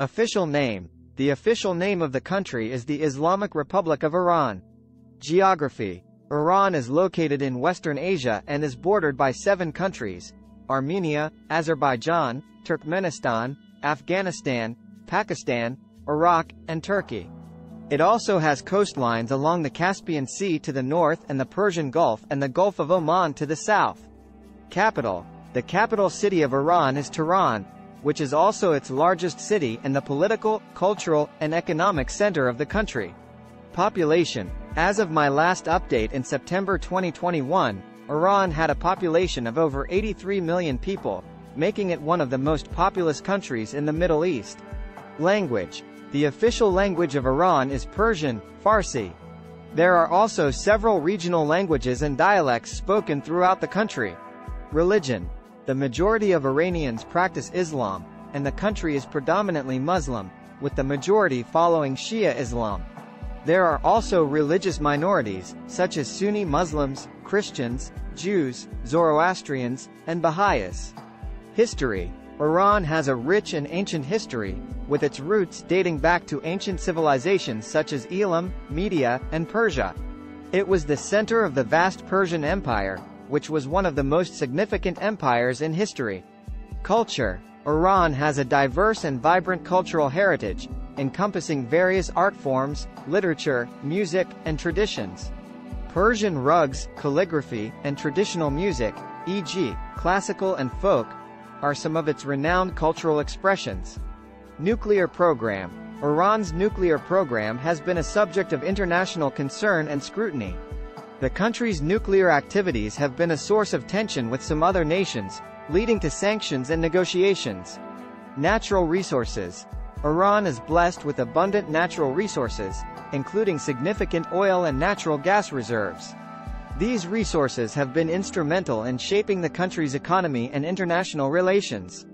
Official name. The official name of the country is the Islamic Republic of Iran. Geography. Iran is located in Western Asia and is bordered by seven countries, Armenia, Azerbaijan, Turkmenistan, Afghanistan, Pakistan, Iraq, and Turkey. It also has coastlines along the Caspian Sea to the north and the Persian Gulf and the Gulf of Oman to the south. Capital. The capital city of Iran is Tehran, which is also its largest city and the political, cultural, and economic center of the country. Population. As of my last update in September 2021, Iran had a population of over 83 million people, making it one of the most populous countries in the Middle East. Language. The official language of Iran is Persian, Farsi. There are also several regional languages and dialects spoken throughout the country. Religion. The majority of Iranians practice Islam, and the country is predominantly Muslim, with the majority following Shia Islam. There are also religious minorities, such as Sunni Muslims, Christians, Jews, Zoroastrians, and Baha'is. History Iran has a rich and ancient history, with its roots dating back to ancient civilizations such as Elam, Media, and Persia. It was the center of the vast Persian Empire, which was one of the most significant empires in history. Culture Iran has a diverse and vibrant cultural heritage, encompassing various art forms, literature, music, and traditions. Persian rugs, calligraphy, and traditional music, e.g., classical and folk, are some of its renowned cultural expressions. Nuclear program Iran's nuclear program has been a subject of international concern and scrutiny. The country's nuclear activities have been a source of tension with some other nations, leading to sanctions and negotiations. Natural resources. Iran is blessed with abundant natural resources, including significant oil and natural gas reserves. These resources have been instrumental in shaping the country's economy and international relations.